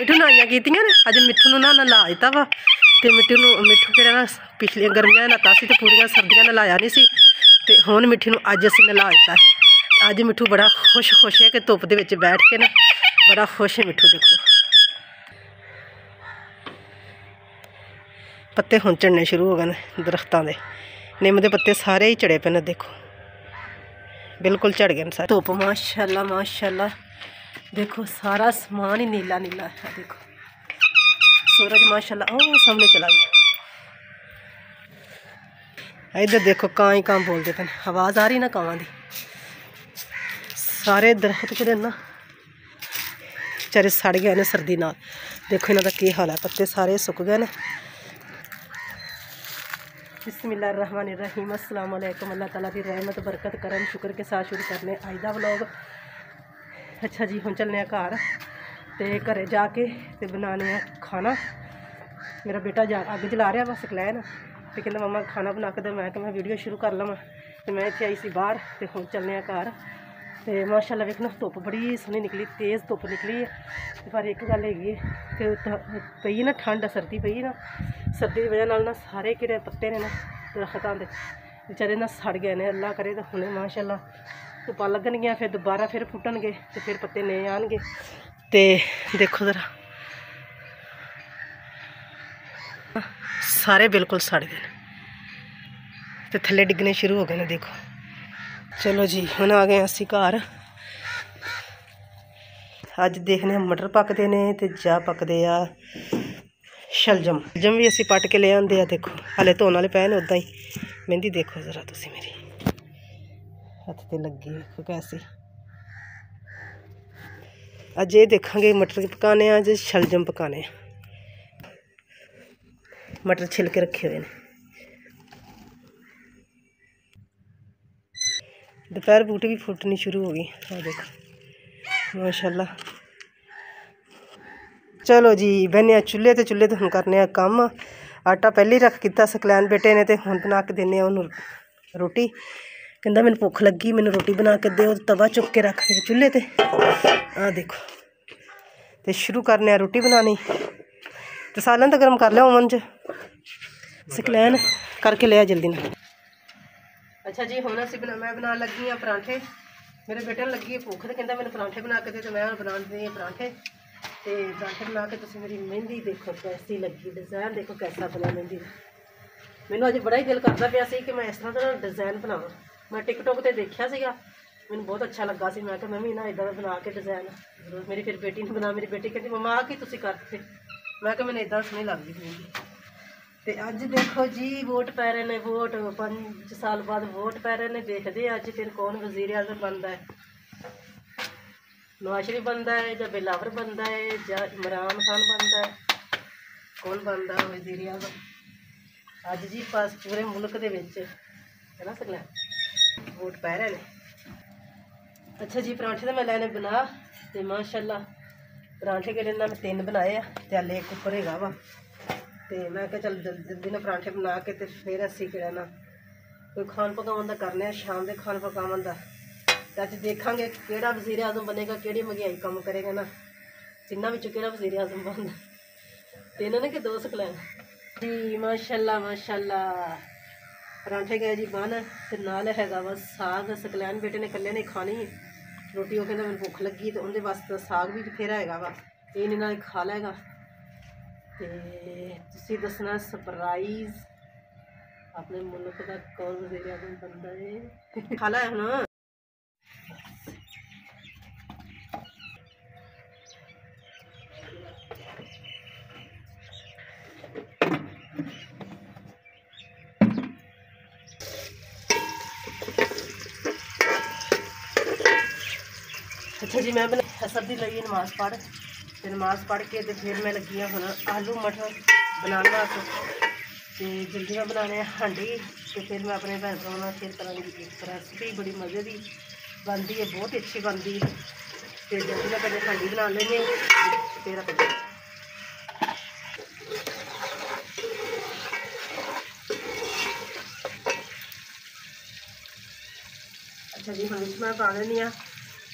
ਮਿੱਠੂ ਨਾਈਆਂ ਕੀਤੀਆਂ ਨੇ। ਅੱਜ ਮਿੱਠੂ ਨੂੰ ਨਾ ਨਲਾ ਦਿੱਤਾ ਵਾ। ਤੇ ਮਿੱਠੂ ਨੂੰ, ਮਿੱਠੂ ਕਿਹੜਾ ਨਾ ਪਿਛਲੀਆਂ ਗਰਮੀਆਂ ਨਹਾਤਾ ਸੀ ਤੇ ਪੂਰੀਆਂ ਸਰਦੀਆਂ ਨਲਾਇਆ ਨਹੀਂ ਸੀ। ਤੇ ਹੁਣ ਮਿੱਠੂ ਨੂੰ ਅੱਜ ਅਸੀਂ ਨਲਾ ਦਿੱਤਾ। ਅੱਜ ਮਿੱਠੂ ਬੜਾ ਖੁਸ਼ ਖੁਸ਼ ਹੈ ਕਿ ਧੁੱਪ ਦੇ ਵਿੱਚ ਬੈਠ ਕੇ ਨਾ ਬੜਾ ਖੁਸ਼ ਹੈ ਮਿੱਠੂ ਦੇਖੋ। ਪੱਤੇ ਹੁਣ ਝੜਨੇ ਸ਼ੁਰੂ ਹੋ ਗਏ ਨੇ ਦਰਖਤਾਂ ਦੇ। ਨਿੰਮ ਦੇ ਪੱਤੇ ਸਾਰੇ ਹੀ ਝੜੇ ਪਏ ਨੇ ਦੇਖੋ। ਬਿਲਕੁਲ ਝੜ ਗਏ ਨੇ ਸਾਰੇ। ਧੁੱਪ ਮਾਸ਼ਾਅੱਲਾ ਮਾਸ਼ਾਅੱਲਾ। देखो, सारा समान ही नीला नीला है, देखो। सूरज, माशाल्लाह, ओ, सामने चला गया। इधर देखो, का ही कां बोलते पे आवाज़ आ रही ना कां दी? सारे दरख्त के ना, बेचारे सड़ गए ने सर्दी नाल। देखो, इन्हों का की हाल है? पत्ते सारे सुक गए ने। बिस्मिल्लाह रहमान रहीम अस्सलाम वालेकुम अल्लाह ताला दी रहमत, बरकत, करम, शुक्र के साथ शुरू करने आइदा व्लॉग। ਅੱਛਾ ਜੀ, ਹੁਣ ਚੱਲਨੇ ਆ ਘਰ ਤੇ ਘਰੇ ਜਾ ਕੇ ਤੇ ਬਣਾਣੇ ਆ ਖਾਣਾ। ਮੇਰਾ ਬੇਟਾ ਜਾ ਅੱਗ ਜਲਾ ਰਿਹਾ ਬਸ ਕਲੈਨ ਤੇ ਕਹਿੰਦਾ, ਮਮਾ, ਖਾਣਾ ਬਣਾ ਕੇ ਦੇ ਮੈਂ ਕਿਹਾ, ਮੈਂ ਵੀਡੀਓ ਸ਼ੁਰੂ ਕਰ ਲਵਾਂ ਤੇ ਮੈਂ ਇੱਥੇ ਆਈ ਸੀ ਬਾਹਰ ਤੇ ਹੁਣ ਚੱਲਨੇ ਆ ਘਰ। ਤੇ ਮਾਸ਼ਾਅੱਲਾ ਵੇਖਣਾ ਧੁੱਪ ਬੜੀ ਸੋਹਣੀ ਨਿਕਲੀ, ਤੇਜ਼ ਧੁੱਪ ਨਿਕਲੀ ਹੈ ਪਰ ਇੱਕ ਗੱਲ ਹੈਗੀ ਕਿ ਪਈ ਨਾ, ਠੰਡ, ਸਰਦੀ ਪਈ ਨਾ, ਸਰਦੀ ਦੀ ਵਜ੍ਹਾ ਨਾਲ ਨਾ ਸਾਰੇ ਕਿਹੜੇ ਪੱਤੇ ਨੇ ਨਾ ਦਰਖਤਾਂ ਦੇ ਵਿਚਾਰੇ ਨਾ ਸੜ ਗਏ ਨੇ, ਅੱਲਾ ਕਰੇ ਤਾਂ ਹੁਣੇ ਮਾਸ਼ਾਅੱਲਾ ਧੁੱਪਾਂ ਲੱਗਣਗੀਆਂ ਫਿਰ ਦੁਬਾਰਾ ਫਿਰ ਫੁੱਟਣਗੇ ਤੇ ਫਿਰ ਪੱਤੇ ਨਏ ਆਣਗੇ ਤੇ ਦੇਖੋ ਜ਼ਰਾ ਸਾਰੇ ਬਿਲਕੁਲ ਸੜ ਗਏ ਨੇ ਤੇ ਥੱਲੇ ਡਿੱਗਣੇ ਸ਼ੁਰੂ ਹੋ ਗਏ ਨੇ ਦੇਖੋ ਚਲੋ ਜੀ ਹੁਣ ਆ ਗਏ ਅਸੀਂ ਘਰ ਅੱਜ ਦੇਖਨੇ ਆ ਮਟਰ ਪੱਕਦੇ ਨੇ ਤੇ ਜਾ ਪੱਕਦੇ ਆ ਸ਼ਲਜਮ ਸ਼ਲਜਮ ਵੀ ਅਸੀਂ ਪੱਟ ਕੇ ਲੈ ਆਂਦੇ ਆ ਦੇਖੋ ਹਲੇ ਧੋਣ ਵਾਲੇ ਪਏ ਨੇ ਉਦਾਂ ਹੀ ਮਹਿੰਦੀ ਦੇਖੋ ਜ਼ਰਾ ਤੁਸੀਂ ਮੇਰੀ ਹੱਥ ਤੇ ਲੱਗੀ ਵੇਖੋ ਕੈਸੀ ਅੱਜ ਇਹ ਦੇਖਾਂਗੇ ਮਟਰ ਪਕਾਣੇ ਆ ਅੱਜ ਸ਼ਲਜਮ ਪਕਾਣੇ ਆ ਮਟਰ ਛਿਲ ਕੇ ਰੱਖੇ ਹੋਏ ਨੇ ਦੁਪਹਿਰ ਬੂਟੀ ਵੀ ਫੁੱਟਣੀ ਸ਼ੁਰੂ ਹੋ ਗਈ ਆ ਦੇਖੋ ਮਾਸ਼ਾਅੱਲਾ ਚਲੋ ਜੀ ਬਹਿਨੇ ਚੁੱਲ੍ਹੇ ਤੇ ਚੁੱਲ੍ਹੇ ਤੇ ਹੁਣ ਕਰਨੇ ਆ ਕੰਮ ਆਟਾ ਪਹਿਲੇ ਹੀ ਰੱਖ ਕੀਤਾ ਸਕਲੈਨ ਬੇਟੇ ਨੇ ਤੇ ਹੁਣ ਬਣਾ ਕੇ ਦਿੰਨੇ ਆ ਉਹਨੂੰ ਰੋਟੀ ਕਹਿੰਦਾ ਮੈਨੂੰ ਭੁੱਖ ਲੱਗੀ, ਮੈਨੂੰ ਰੋਟੀ ਬਣਾ ਕੇ ਦਿਓ, ਤਵਾ ਚੁੱਕ ਕੇ ਰੱਖ ਕੇ ਚੁੱਲ੍ਹੇ ਤੇ। ਆ ਦੇਖੋ। ਤੇ ਸ਼ੁਰੂ ਕਰਨੇ ਆ ਰੋਟੀ ਬਣਾਣੀ ਤੇ ਸਾਲਨ ਤਾਂ ਗਰਮ ਕਰ ਲਿਆ ਓਵਨ 'ਚ। ਸਕਲੈਨ ਕਰਕੇ ਲਿਆ ਜਲਦੀ ਨਾਲ। ਅੱਛਾ ਜੀ, ਹੁਣ ਅਸੀਂ ਬਣਾ ਮੈਂ ਬਣਾਉਣ ਲੱਗੀ ਆ ਪਰਾਂਠੇ। ਮੇਰੇ ਬੇਟੇ ਨੂੰ ਲੱਗੀ ਭੁੱਖ ਤੇ ਕਹਿੰਦਾ ਮੈਨੂੰ ਪਰਾਂਠੇ ਬਣਾ ਕੇ ਦੇ ਤੇ ਮੈਂ ਹੁਣ ਬਣਾ ਦਿੰਦੀ ਪਰਾਂਠੇ। ਤੇ ਪਰਾਂਠੇ ਬਣਾ ਕੇ ਤੁਸੀਂ ਮੇਰੀ ਮਹਿੰਦੀ ਦੇਖੋ ਕੈਸੀ ਲੱਗੀ ਡਿਜ਼ਾਈਨ ਦੇਖੋ ਕੈਸਾ ਬਣਾ ਮਹਿੰਦੀ। ਦਾ ਮੈਨੂੰ ਅੱਜ ਬੜਾ ਹੀ ਦਿਲ ਕਰਦਾ ਪਿਆ ਸੀ ਕਿ ਮੈਂ ਇਸ ਤਰ੍ਹਾਂ ਦਾ ਡਿਜ਼ਾਈਨ ਬਣਾਵਾਂ। ਮੈਂ ਟਿਕਟੋਕ ਤੇ ਦੇਖਿਆ ਸੀਗਾ। ਮੈਨੂੰ ਬਹੁਤ ਅੱਛਾ ਲੱਗਾ ਸੀ। ਮੈਂ ਕਿਹਾ ਮੈਂ ਵੀ ਨਾ ਇਦਾਂ ਦਾ ਬਣਾ ਕੇ ਡਿਜ਼ਾਈਨ ਜ਼ਰੂਰ ਮੇਰੀ ਫਿਰ ਬੇਟੀ ਨੇ ਬਣਾ, ਮੇਰੀ ਬੇਟੀ ਕਹਿੰਦੀ, ਮਮਾ ਆ ਕੀ ਤੁਸੀਂ ਕਰਦੇ? ਮੈਂ ਕਿਹਾ, ਮੈਨੂੰ ਇਦਾਂ ਸੋਹਣੀ ਲੱਗਦੀ ਮਹਿੰਦੀ ਤੇ ਅੱਜ ਦੇਖੋ ਜੀ, ਵੋਟ ਪੈ ਰਹੇ ਨੇ, ਵੋਟ 5 ਸਾਲ ਬਾਅਦ ਵੋਟ ਪੈ ਰਹੇ ਨੇ। ਦੇਖਦੇ ਅੱਜ ਫਿਰ ਕੌਣ ਵਜ਼ੀਰ ਆਜ਼ਮ ਬਣਦਾ ਹੈ। ਨਵਾਜ਼ ਸ਼ਰੀਫ ਬਣਦਾ ਹੈ ਜਾਂ ਬਿਲਾਵਰ ਬਣਦਾ ਹੈ ਜਾਂ ਇਮਰਾਨ ਖਾਨ ਬਣਦਾ ਹੈ? ਕੌਣ ਬਣਦਾ ਵਜ਼ੀਰ ਆਜ਼ਮ? ਅੱਜ ਜੀ ਪਾਸ ਪੂਰੇ ਮੁਲਕ ਦੇ ਵਿੱਚ, ਹੈ ਨਾ ਸਗਲਾ? ਬੂਟ ਪੈ ਰਹੇ ਨੇ। ਅੱਛਾ ਜੀ, ਪਰਾਂਠੇ ਤਾਂ ਮੈਂ ਲੈਣੇ ਬਣਾ ਤੇ ਮਾਸ਼ਾਅੱਲਾ, ਪਰਾਂਠੇ ਕਿਹੜੇ ਨਾਲ ਮੈਂ ਤਿੰਨ ਬਣਾਏ ਆ ਤੇ ਹਲੇ ਇੱਕ ਉੱਪਰ ਹੈਗਾ ਵਾ। ਤੇ ਮੈਂ ਕਿਹਾ ਚੱਲ ਜਲਦੀ ਨਾਲ ਪਰਾਂਠੇ ਬਣਾ ਕੇ ਤੇ ਫਿਰ ਅਸੀਂ ਕਿਹੜਾ ਨਾ ਕੋਈ ਖਾਣ ਪਕਾਉਣ ਦਾ ਕਰਨੇ ਆ, ਸ਼ਾਮ ਦੇ ਖਾਣ ਪਕਾਉਣ ਦਾ। ਤੇ ਅੱਜ ਦੇਖਾਂਗੇ ਕਿਹੜਾ ਵਜ਼ੀਰ ਆਜ਼ਮ ਬਣੇਗਾ, ਕਿਹੜੀ ਮਹਿੰਗਾਈ ਕੰਮ ਕਰੇਗਾ ਨਾ। ਤਿੰਨਾਂ ਵਿੱਚੋਂ ਕਿਹੜਾ ਵਜ਼ੀਰ ਆਜ਼ਮ ਬਣਦਾ। ਤੇ ਇਹਨਾਂ ਨੇ ਕਿ ਦੋ ਸਕਲੈਨ ਜੀ, ਮਾਸ਼ਾਅੱਲਾ ਮਾਸ਼ਾਅੱਲਾ। ਪਰਾਂਠੇ ਗਏ ਜੀ ਬਣ ਤੇ ਨਾਲ ਹੈਗਾ ਵਾ ਸਾਗ। ਸਕਲੈਨ ਬੇਟੇ ਨੇ ਇਕੱਲੇ ਨੇ ਖਾਣੀ। ਰੋਟੀ ਉਹ ਕਹਿੰਦਾ ਮੈਨੂੰ ਭੁੱਖ ਲੱਗੀ ਤੇ ਉਹਦੇ ਵਾਸਤੇ ਸਾਗ ਵੀ ਬਥੇਰਾ ਹੈਗਾ ਵਾ। ਇਹ ਇਹਨਾਂ ਨਾਲ ਖਾ ਲੈਗਾ ਤੇ ਤੁਸੀਂ ਦੱਸਣਾ ਸਰਪ੍ਰਾਈਜ਼ ਆਪਣੇ ਮੁਲਕ ਦਾ ਕੌਣ ਵਜ਼ੀਰ ਆਜ਼ਮ ਬਣਦਾ ਏ? ਖਾ ਲੈ ਹੁਣ। ਅੱਛਾ ਜੀ, ਮੈਂ ਬਣਾ ਅਸਰ ਲਈ ਨਮਾਜ਼ ਪੜ੍ਹ। ਤੇ ਨਮਾਜ਼ ਪੜ੍ਹ ਕੇ ਤੇ ਫਿਰ ਮੈਂ ਲੱਗੀ ਆ ਹੁਣ ਆਲੂ ਮਟਰ ਬਣਾਉਣ ਵਾਸਤੇ। ਤੇ ਜਲਦੀ ਮੈਂ ਬਣਾਉਣੇ ਹਾਂਡੀ, ਤੇ ਫਿਰ ਮੈਂ ਆਪਣੇ ਭੈਣ ਭਰਾਵਾਂ ਨਾਲ ਸ਼ੇਅਰ ਕਰਾਂਗੀ ਇੱਕ ਰੈਸਪੀ ਬੜੀ ਮਜ਼ੇ ਦੀ ਬਣਦੀ ਹੈ, ਬਹੁਤ ਅੱਛੀ ਬਣਦੀ ਹੈ। ਤੇ ਜਲਦੀ ਨਾਲ ਕਦੇ ਹਾਂਡੀ ਬਣਾ ਲੈਂਦੇ ਹਾਂ, ਫਿਰ ਆਪਾਂ ਅੱਛਾ ਜੀ, ਹੁਣ ਇਸ ਮੈਂ ਪਾ ਲੈਂਦੀ ਆ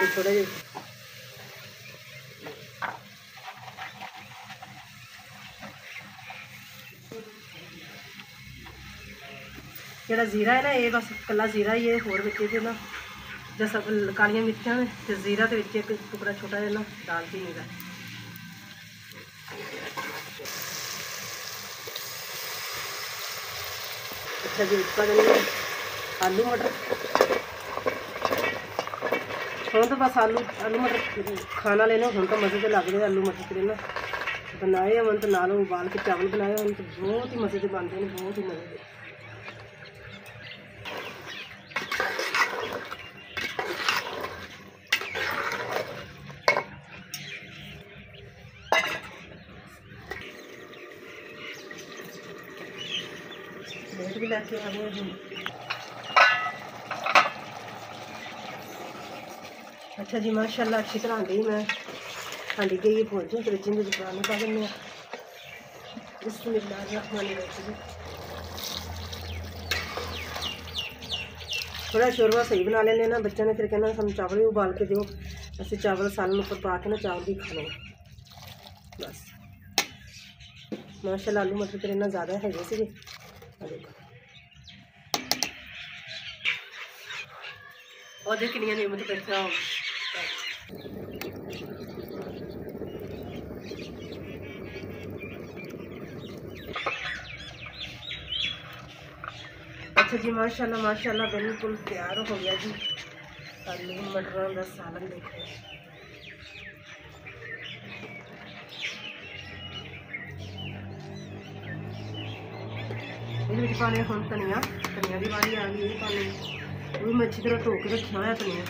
थोड़ा ਜਿਹਾ ਜਿਹੜਾ ਜ਼ੀਰਾ ਹੈ ਨਾ ਇਹ ਬਸ ਕੱਲਾ ਜ਼ੀਰਾ ਹੀ ਹੈ ਹੋਰ ਵਿੱਚ ਇਹਦੇ ਨਾ ਜਾਂ ਸਭ ਕਾਲੀਆਂ ਮਿਰਚਾਂ ਨੇ ਤੇ ਜ਼ੀਰਾ ਦੇ ਵਿੱਚ ਇੱਕ ਟੁਕੜਾ ਛੋਟਾ ਜਿਹਾ ਨਾ ਦਾਲ ਚੀਨੀ ਦਾ ਅੱਛਾ ਜੀ ਉੱਪਰ ਦੇਣੇ ਆਲੂ ਮਟਰ ਹੁਣ ਤਾਂ ਬਸ ਆਲੂ ਆਲੂ ਮਟਰ ਖਾਣਾ ਲੈਣਾ ਹੁਣ ਤਾਂ ਮਜ਼ੇ ਤੇ ਲੱਗ ਰਹੇ ਆਲੂ ਮਟਰ ਤੇ ਨਾ ਬਣਾਏ ਹਨ ਤਾਂ ਨਾਲ ਉਬਾਲ ਕੇ ਚਾਵਲ ਬਣਾਏ ਹਨ ਤਾਂ ਬਹੁਤ ਹੀ ਮਜ਼ੇ ਦੇ ਬਣਦੇ ਨੇ ਬਹੁਤ ਹੀ ਮਜ਼ੇ ਦੇ ਪਲੇਟ ਵੀ ਲੈ ਕੇ ਆ अच्छा जी माशा अच्छी तरह गई मैं हांडी गई ये भूल जाऊँ फिर जिंद पुराने पा दें थोड़ा शोरबा सही बना लेने ना, बच्चों ने फिर कहना सू चावल भी उबाल के दो असं चावल सालन उपर पा के ना चावल भी खा लेना बस माशा आलू मटर फिर इन्ना ज़्यादा है और कि नियमित करता ਉਹਦੇ ਕਿੰਨੀਆਂ ਨਿਯਮਤ ਬੈਠਾ ਅੱਛਾ ਜੀ ਮਾਸ਼ਾਅੱਲਾ ਮਾਸ਼ਾਅੱਲਾ ਬਿਲਕੁਲ ਤਿਆਰ ਹੋ ਗਿਆ ਜੀ ਆਲੂ ਮਟਰਾਂ ਦਾ ਸਾਲਨ ਦੇਖੋ ਇਹਦੇ ਵਿੱਚ ਪਾਣੇ ਹੁਣ ਧਨੀਆ ਧਨੀਆ ਦੀ ਵਾਰੀ ਆ ਗਈ ਇਹ ਪਾਣੇ ਉਹ ਵੀ ਮੈਂ ਅੱਛੀ ਤਰ੍ਹਾਂ ਧੋ ਕੇ ਰੱਖਿਆ ਹੋਇਆ ਧਨੀਆ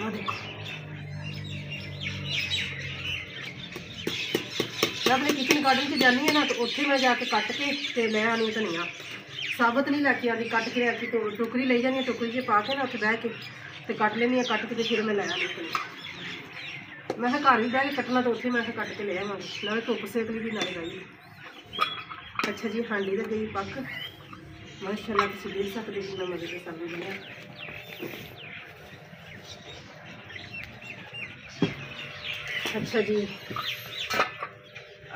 ਆਹ ਦੇਖੋ ਮੈਂ ਆਪਣੇ ਕਿਚਨ ਗਾਰਡਨ 'ਚ ਜਾਂਦੀ ਹਾਂ ਨਾ ਤੇ ਉੱਥੇ ਮੈਂ ਜਾ ਕੇ ਕੱਟ ਕੇ ਤੇ ਲੈ ਆਣੀ ਧਨੀਆ ਸਾਬਤ ਨਹੀਂ ਲੈ ਕੇ ਆਉਂਦੀ ਕੱਟ ਕੇ ਰੱਖੀ ਟੋ ਟੋਕਰੀ ਲਈ ਜਾਂਦੀ ਹਾਂ ਟੋਕਰੀ 'ਚ ਪਾ ਕੇ ਨਾ ਉੱਥੇ ਬਹਿ ਕੇ ਤੇ ਕੱਟ ਲੈਂਦੀ ਹਾਂ ਕੱਟ ਕੇ ਤੇ ਫਿਰ ਮੈਂ ਲੈ ਆਣੀ ਧਨੀਆ ਮੈਂ ਕਿਹਾ ਘਰ ਵੀ ਬਹਿ ਕੇ ਕੱਟਣਾ ਤਾਂ ਉੱਥੇ ਮੈਂ ਕਿਹਾ ਕੱਟ ਕੇ ਲੈ ਆਵਾਂਗੀ ਨਾਲੇ ਧੁੱਪ ਸੇਕ ਲਈ ਵੀ ਨਾਲੇ ਗਈ ਅੱਛਾ ਜੀ ਹਾਂਡੀ ਦਾ ਗਈ ਪੱਕ ਮਾਸ਼ਾਅੱਲਾ ਤੁਸੀਂ ਦੇਖ ਸਕਦੇ ਹੋ ਕਿੰਨਾ ਮਜ਼ੇ ਦਾ ਸਬਜ਼ੀ ਬਣਿਆ ਅੱਛਾ ਜੀ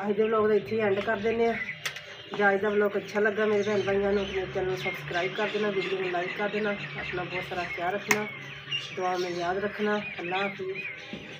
ਅੱਜ ਦੇ ਵਲੋਗ ਦਾ ਇੱਥੇ ਐਂਡ ਕਰ ਦਿੰਦੇ ਆ ਜੇ ਅੱਜ ਦਾ ਵਲੋਗ ਅੱਛਾ ਲੱਗਾ ਮੇਰੇ ਭੈਣ ਭਾਈਆਂ ਨੂੰ ਆਪਣੇ ਚੈਨਲ ਨੂੰ ਸਬਸਕ੍ਰਾਈਬ ਕਰ ਦੇਣਾ ਵੀਡੀਓ ਨੂੰ ਲਾਈਕ ਕਰ ਦੇਣਾ ਆਪਣਾ ਬਹੁਤ ਸਾਰਾ ਖਿਆਲ ਰੱਖਣਾ ਦੁਆ में याद रखना अल्लाह हाफिज़